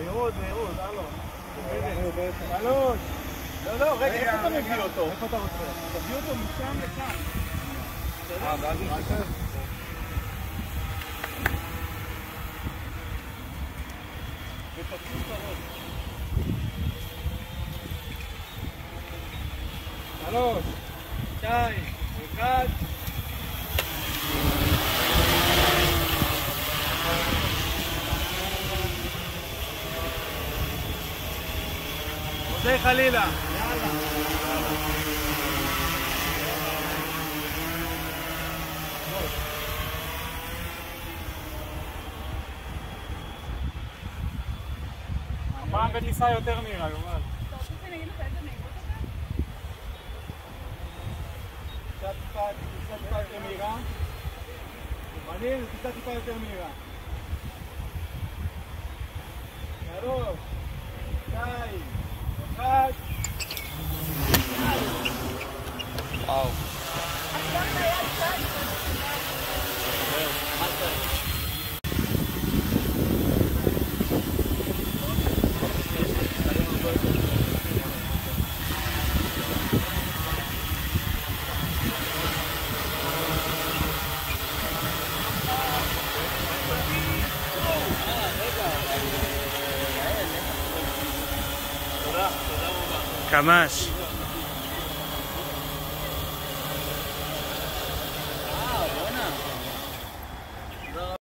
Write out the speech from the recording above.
זהירות, זהירות, הלו. שלוש. לא, לא, רגע, איפה אתה מביא אותו? איפה אתה רוצה? תביא אותו משם לכאן. אה, ואז הוא ישחרר. ותפסו את הראש. שלוש, שתיים, אחד. חוזר חלילה. הפעם בטיסה יותר מהירה, יובל. טיסה טיפה יותר מהירה. טיסה טיפה יותר מהירה. pau. Camacho.